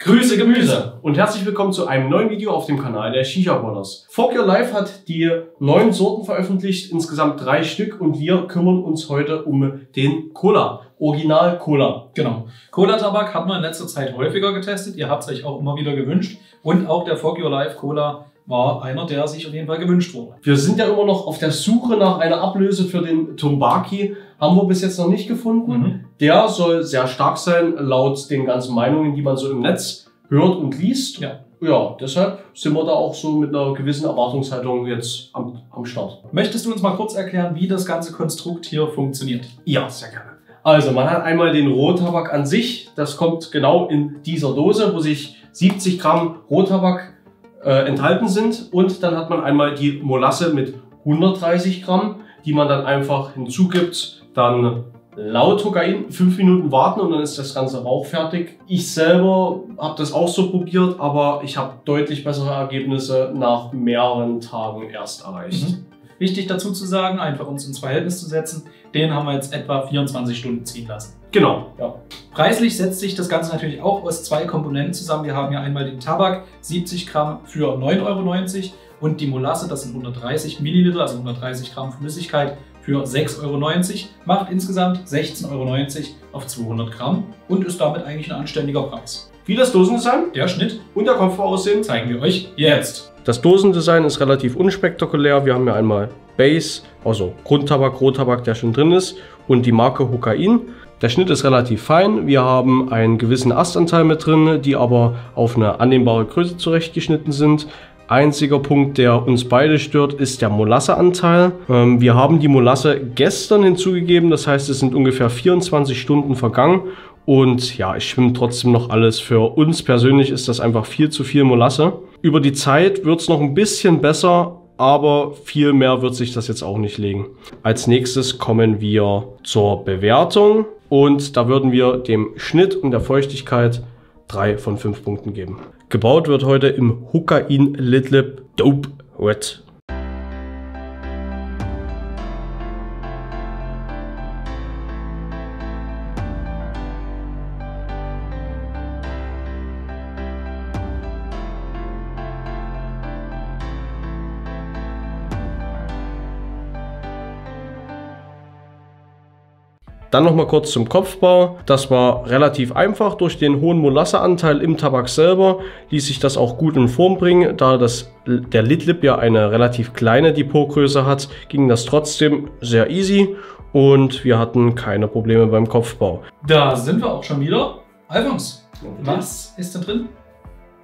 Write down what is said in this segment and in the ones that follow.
Grüße Gemüse und herzlich willkommen zu einem neuen Video auf dem Kanal der Shisha Brothers. Fork Your Life hat die neun Sorten veröffentlicht, insgesamt drei Stück und wir kümmern uns heute um den Cola. Original Cola. Genau. Cola-Tabak hat man in letzter Zeit häufiger getestet. Ihr habt es euch auch immer wieder gewünscht. Und auch der Fork Your Life Cola war einer, der sich auf jeden Fall gewünscht wurde. Wir sind ja immer noch auf der Suche nach einer Ablöse für den Tumbaki. Haben wir bis jetzt noch nicht gefunden. Mhm. Der soll sehr stark sein, laut den ganzen Meinungen, die man so im Netz hört und liest. Ja. Ja, deshalb sind wir da auch so mit einer gewissen Erwartungshaltung jetzt am, am Start. Möchtest du uns mal kurz erklären, wie das ganze Konstrukt hier funktioniert? Ja, sehr gerne. Also, man hat einmal den Rohtabak an sich. Das kommt genau in dieser Dose, wo sich 70 Gramm Rohtabak äh, enthalten sind. Und dann hat man einmal die Molasse mit 130 Gramm, die man dann einfach hinzugibt. Dann laut Kokain, fünf Minuten warten und dann ist das Ganze rauchfertig. Ich selber habe das auch so probiert, aber ich habe deutlich bessere Ergebnisse nach mehreren Tagen erst erreicht. Mhm. Wichtig dazu zu sagen, einfach uns ins Verhältnis zu setzen, den haben wir jetzt etwa 24 Stunden ziehen lassen. Genau, ja. Preislich setzt sich das Ganze natürlich auch aus zwei Komponenten zusammen. Wir haben ja einmal den Tabak, 70 Gramm für 9,90 Euro und die Molasse, das sind 130 Milliliter, also 130 Gramm Flüssigkeit für 6,90 Euro. Macht insgesamt 16,90 Euro auf 200 Gramm und ist damit eigentlich ein anständiger Preis. Wie das Dosendesign Der Schnitt und der Kopf aussehen. zeigen wir euch jetzt. Das Dosendesign ist relativ unspektakulär. Wir haben hier einmal Base, also Grundtabak, Rohtabak, der schon drin ist, und die Marke Hokain. Der Schnitt ist relativ fein. Wir haben einen gewissen Astanteil mit drin, die aber auf eine annehmbare Größe zurechtgeschnitten sind. Einziger Punkt, der uns beide stört, ist der Molasseanteil. Ähm, wir haben die Molasse gestern hinzugegeben, das heißt, es sind ungefähr 24 Stunden vergangen. Und ja, es schwimmt trotzdem noch alles. Für uns persönlich ist das einfach viel zu viel Molasse. Über die Zeit wird es noch ein bisschen besser, aber viel mehr wird sich das jetzt auch nicht legen. Als nächstes kommen wir zur Bewertung und da würden wir dem Schnitt und der Feuchtigkeit drei von fünf Punkten geben. Gebaut wird heute im Hukain Lidlib Dope Wet. Dann noch mal kurz zum Kopfbau. Das war relativ einfach. Durch den hohen Molasseanteil im Tabak selber ließ sich das auch gut in Form bringen. Da das, der Lidlip ja eine relativ kleine Depotgröße hat, ging das trotzdem sehr easy und wir hatten keine Probleme beim Kopfbau. Da sind wir auch schon wieder. Alphons, was ist da drin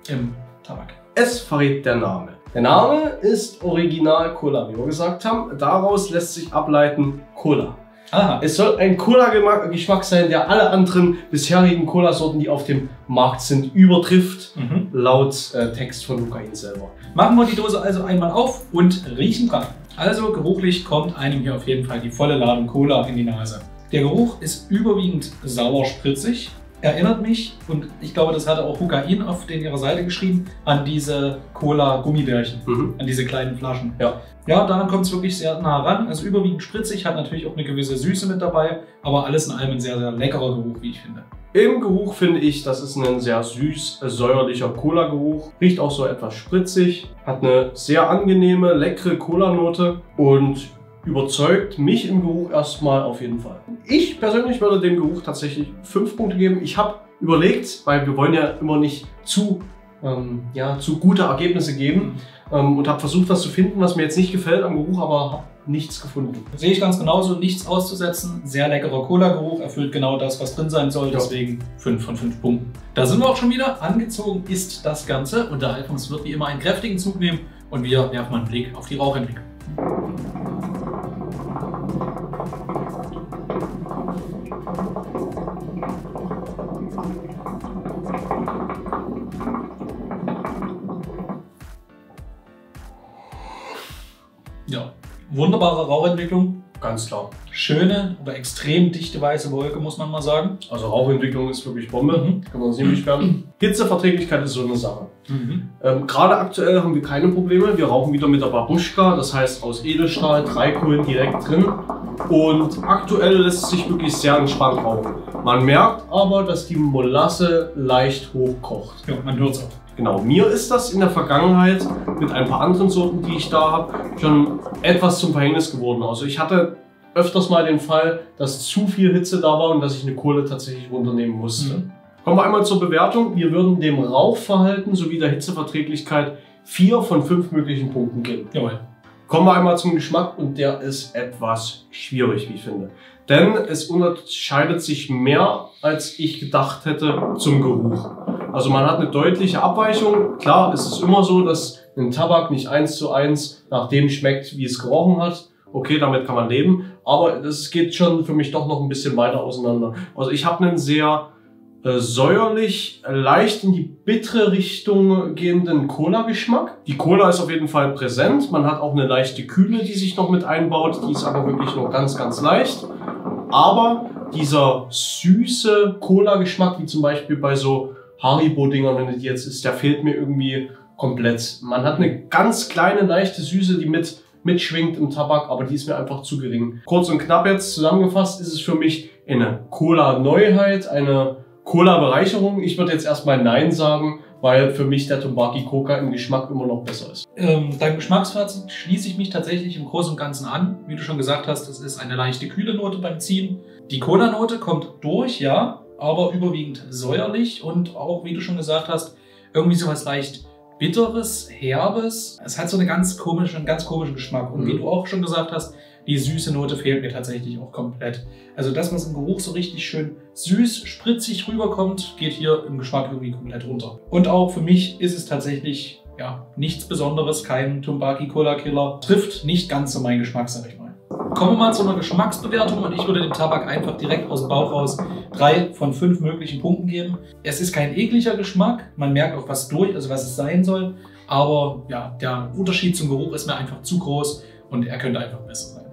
im Tabak? Es verrät der Name. Der Name ist Original Cola, wie wir gesagt haben. Daraus lässt sich ableiten Cola. Aha. Es soll ein Cola-Geschmack sein, der alle anderen bisherigen Cola-Sorten, die auf dem Markt sind, übertrifft. Mhm. Laut äh, Text von Lucain selber. Machen wir die Dose also einmal auf und riechen dran. Also geruchlich kommt einem hier auf jeden Fall die volle Ladung Cola in die Nase. Der Geruch ist überwiegend sauer spritzig. Erinnert mich, und ich glaube, das hatte auch Hukain auf den ihrer Seite geschrieben, an diese Cola-Gummibärchen, Mhm. an diese kleinen Flaschen. Ja. Ja, daran kommt es wirklich sehr nah ran. Also überwiegend spritzig, hat natürlich auch eine gewisse Süße mit dabei, aber alles in allem ein sehr, sehr leckerer Geruch, wie ich finde. Im Geruch finde ich, das ist ein sehr süß, säuerlicher Cola-Geruch. Riecht auch so etwas spritzig, hat eine sehr angenehme, leckere Cola-Note und überzeugt mich im Geruch erstmal auf jeden Fall. Ich persönlich würde dem Geruch tatsächlich fünf Punkte geben. Ich habe überlegt, weil wir wollen ja immer nicht zu, ähm, ja, zu gute Ergebnisse geben ähm, und habe versucht, was zu finden, was mir jetzt nicht gefällt am Geruch, aber habe nichts gefunden. Sehe ich ganz genauso, nichts auszusetzen. Sehr leckerer Cola-Geruch, erfüllt genau das, was drin sein soll. Deswegen 5 von 5 Punkten. Da sind wir auch schon wieder. Angezogen ist das Ganze und der Alphons wird wie immer einen kräftigen Zug nehmen und wir werfen mal einen Blick auf die Rauchentwicklung. Wunderbare Rauchentwicklung. Ganz klar. Schöne, aber extrem dichte weiße Wolke, muss man mal sagen. Also Rauchentwicklung ist wirklich Bombe. Mhm. Kann man uns nicht beschweren. Hitzeverträglichkeit ist so eine Sache. Ähm, Gerade aktuell haben wir keine Probleme. Wir rauchen wieder mit der Babuschka, das heißt aus Edelstahl, drei Kohlen direkt drin. Und aktuell lässt es sich wirklich sehr entspannt rauchen. Man merkt aber, dass die Molasse leicht hochkocht. Ja, man hört es auch. Genau, mir ist das in der Vergangenheit mit ein paar anderen Sorten, die ich da habe, schon etwas zum Verhängnis geworden. Also ich hatte öfters mal den Fall, dass zu viel Hitze da war und dass ich eine Kohle tatsächlich runternehmen musste. Mhm. Kommen wir einmal zur Bewertung. Wir würden dem Rauchverhalten sowie der Hitzeverträglichkeit vier von fünf möglichen Punkten geben. Jawohl. Kommen wir einmal zum Geschmack und der ist etwas schwierig, wie ich finde. Denn es unterscheidet sich mehr, als ich gedacht hätte, zum Geruch. Also man hat eine deutliche Abweichung. Klar, es ist immer so, dass ein Tabak nicht eins zu eins nach dem schmeckt, wie es gerochen hat. Okay, damit kann man leben. Aber es geht schon für mich doch noch ein bisschen weiter auseinander. Also ich habe einen sehr äh, säuerlich, leicht in die bittere Richtung gehenden Cola-Geschmack. Die Cola ist auf jeden Fall präsent. Man hat auch eine leichte Kühle, die sich noch mit einbaut. Die ist aber wirklich nur ganz, ganz leicht. Aber dieser süße Cola-Geschmack, wie zum Beispiel bei so Haribo-Dingern, wenn die jetzt ist, der fehlt mir irgendwie komplett. Man hat eine ganz kleine, leichte Süße, die mit mitschwingt im Tabak, aber die ist mir einfach zu gering. Kurz und knapp jetzt zusammengefasst ist es für mich eine Cola-Neuheit, eine Cola-Bereicherung. Ich würde jetzt erstmal Nein sagen, weil für mich der Tombaki Coca im Geschmack immer noch besser ist. Ähm, dein Geschmacksfazit schließe ich mich tatsächlich im Großen und Ganzen an. Wie du schon gesagt hast, es ist eine leichte kühle Note beim Ziehen. Die Cola-Note kommt durch, ja, aber überwiegend säuerlich und auch, wie du schon gesagt hast, irgendwie sowas leicht bitteres, herbes. Es hat so eine ganz komische, einen ganz komischen Geschmack. Und mhm. wie du auch schon gesagt hast, die süße Note fehlt mir tatsächlich auch komplett. Also das, was im Geruch so richtig schön süß, spritzig rüberkommt, geht hier im Geschmack irgendwie komplett runter. Und auch für mich ist es tatsächlich ja, nichts Besonderes, kein Tumbaki Cola Killer. Trifft nicht ganz so meinen Geschmack, sag ich mal. Kommen wir mal zu einer Geschmacksbewertung und ich würde dem Tabak einfach direkt aus dem Bauch raus drei von fünf möglichen Punkten geben. Es ist kein ekliger Geschmack, man merkt auch was durch, also was es sein soll, aber ja, der Unterschied zum Geruch ist mir einfach zu groß und er könnte einfach besser sein.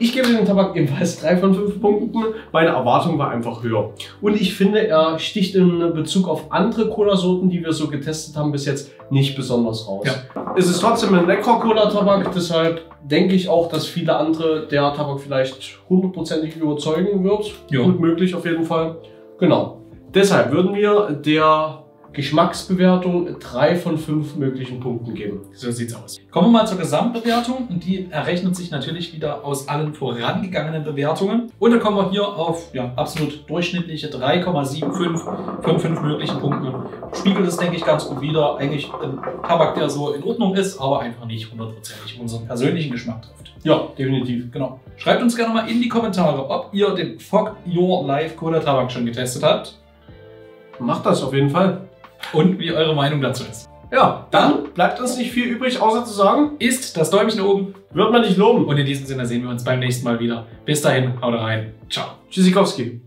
Ich gebe dem Tabak ebenfalls 3 von 5 Punkten. Meine Erwartung war einfach höher. Und ich finde, er sticht in Bezug auf andere Cola-Sorten, die wir so getestet haben, bis jetzt nicht besonders raus. Ja. Es ist trotzdem ein leckerer Cola-Tabak, deshalb denke ich auch, dass viele andere der Tabak vielleicht hundertprozentig überzeugen wird. Ja. Gut möglich auf jeden Fall. Genau. Deshalb würden wir der Geschmacksbewertung drei von fünf möglichen Punkten geben. So sieht's aus. Kommen wir mal zur Gesamtbewertung und die errechnet sich natürlich wieder aus allen vorangegangenen Bewertungen. Und dann kommen wir hier auf ja, absolut durchschnittliche 3,75 von fünf möglichen Punkten. Spiegelt es, denke ich, ganz gut wieder. Eigentlich ein Tabak, der so in Ordnung ist, aber einfach nicht hundertprozentig unseren persönlichen Geschmack trifft. Ja, definitiv. Genau. Schreibt uns gerne mal in die Kommentare, ob ihr den Fog Your Life Cola Tabak schon getestet habt. Macht das auf jeden Fall und wie eure Meinung dazu ist. Ja, dann bleibt uns nicht viel übrig, außer zu sagen, ist das Däumchen oben. Wird man nicht loben. Und in diesem Sinne sehen wir uns beim nächsten Mal wieder. Bis dahin, haut rein. Ciao. Tschüssikowski.